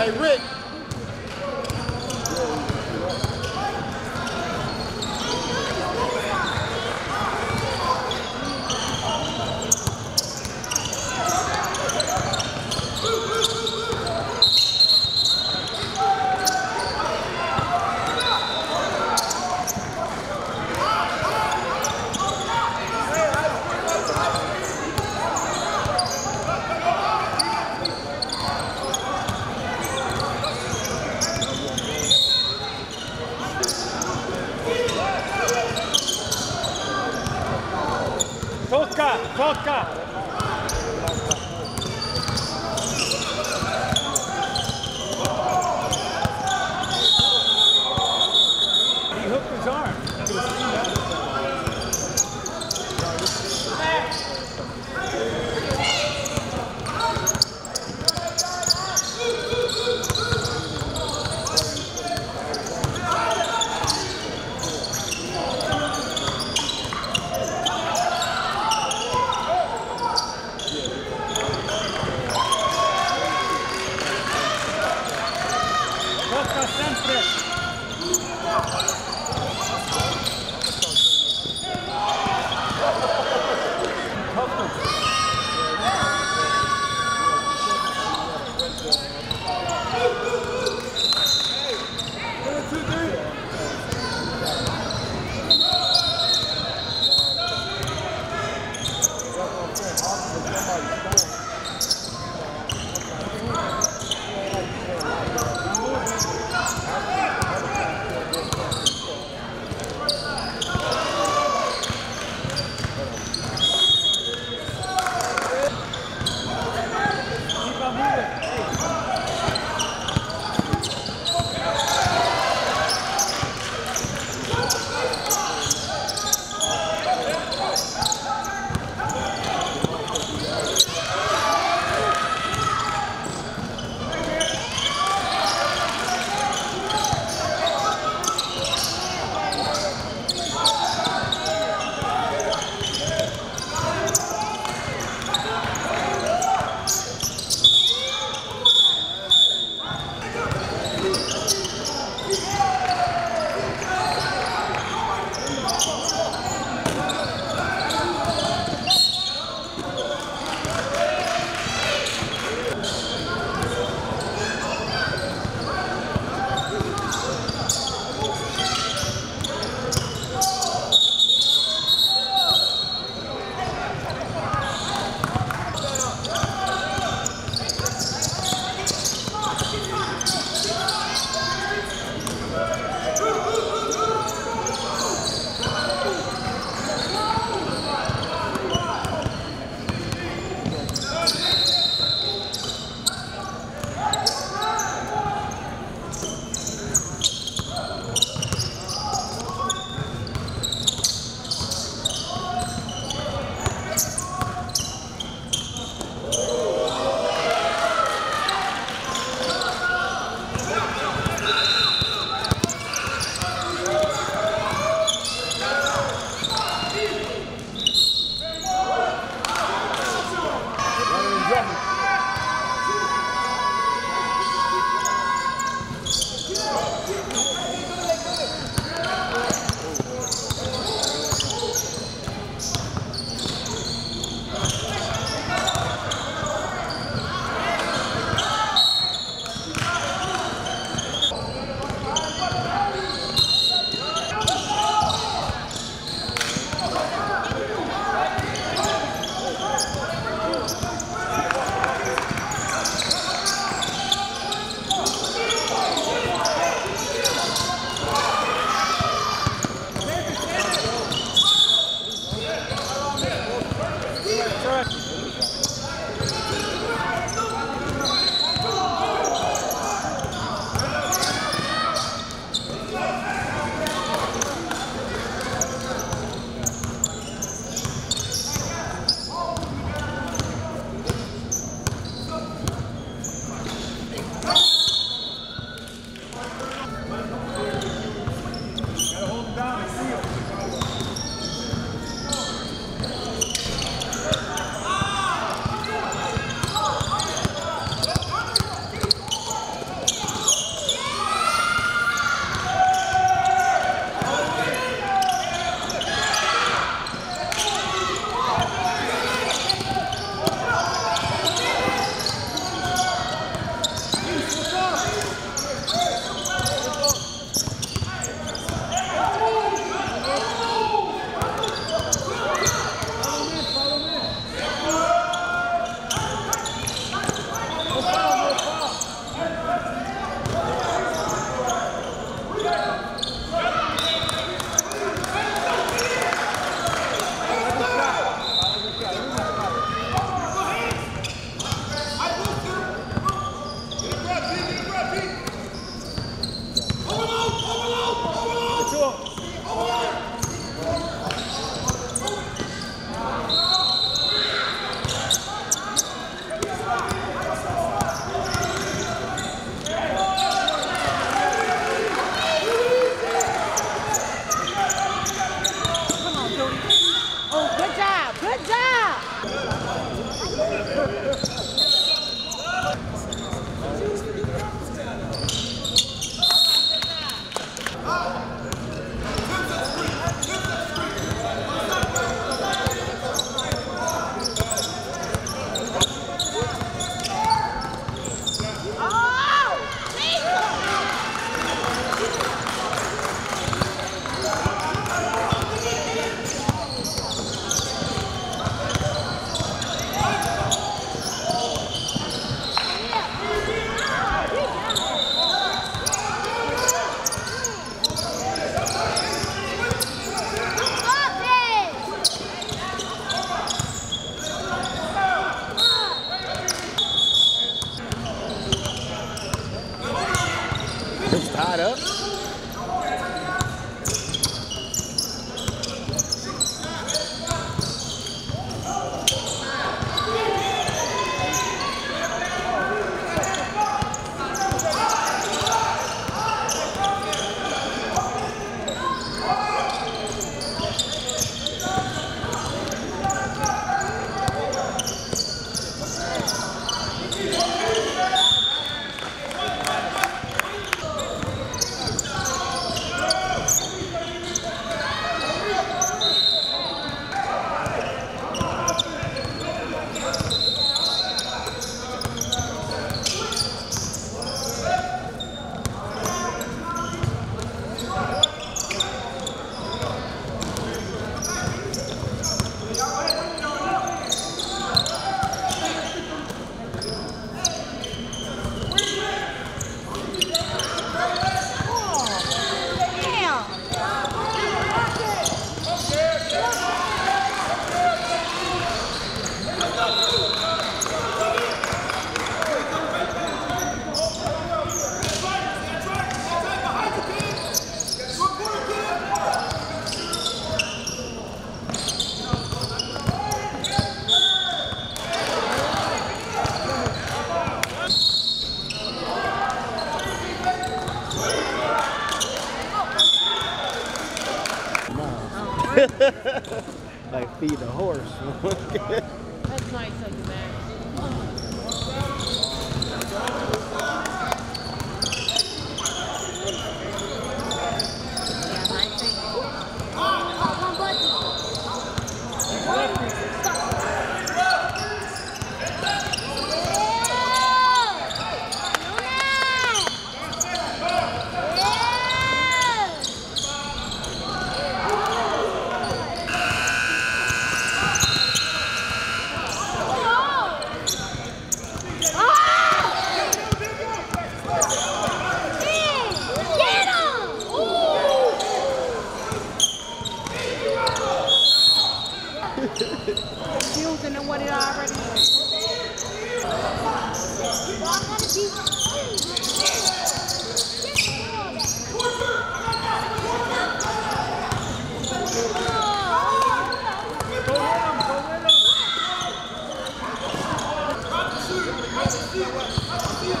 Hey, Rick. Toca, toca. Vai pra cima, vai pra cima.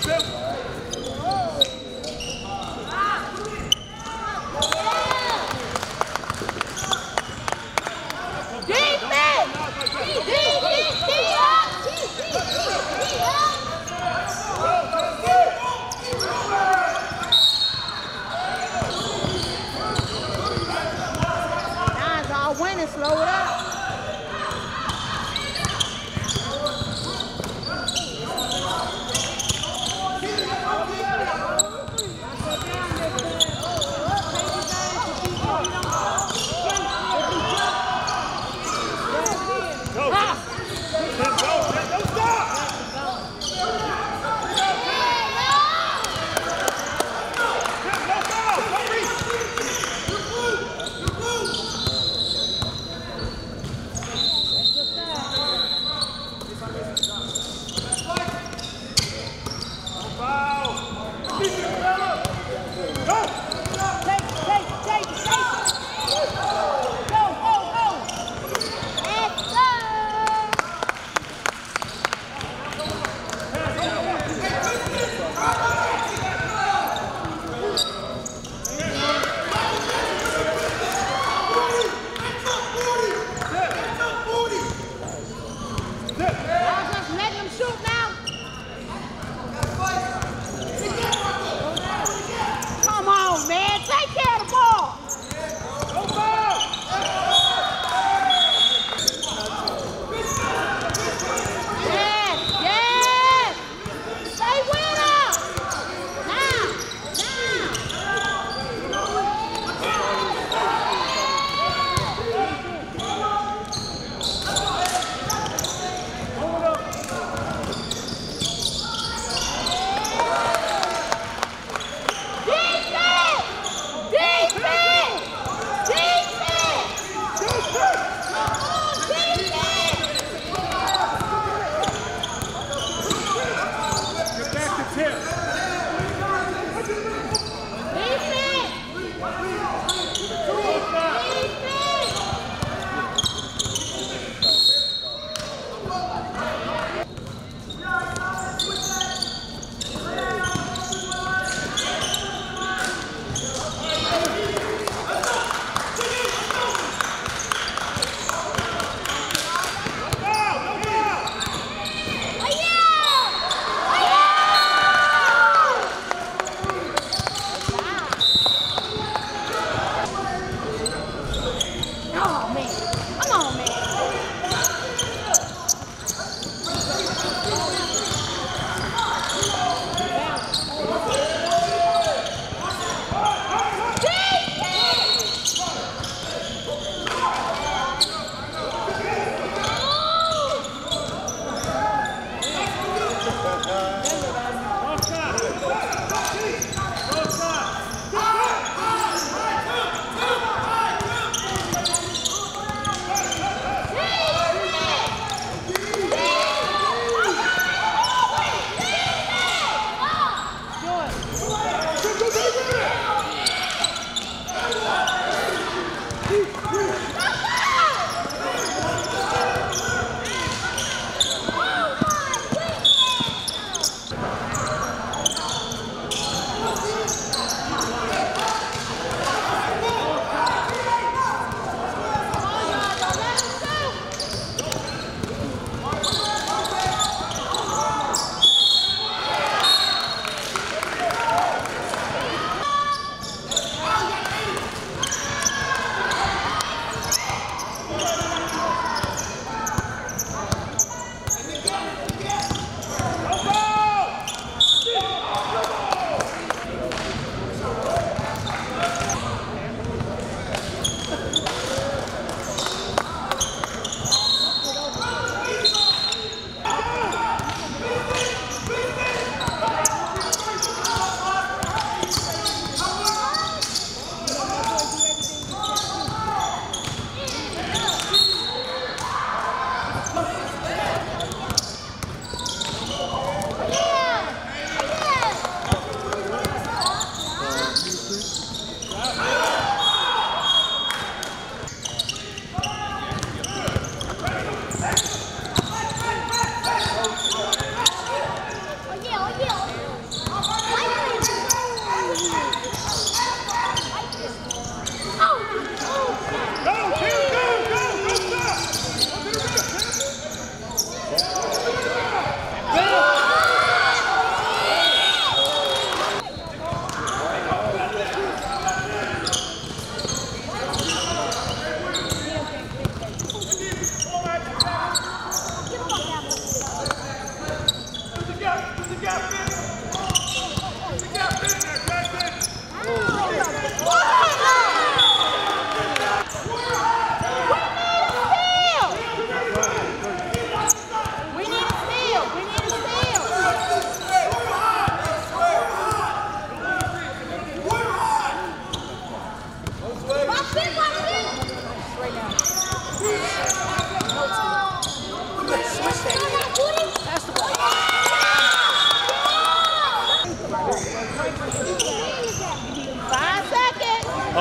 Tem tempo.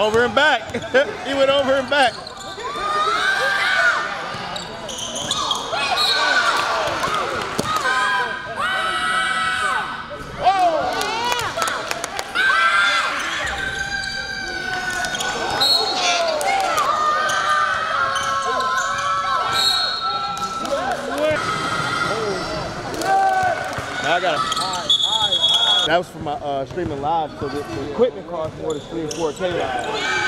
Over and back. he went over and back. That was for my uh, streaming live, so the, the equipment costs more than stream 4K live.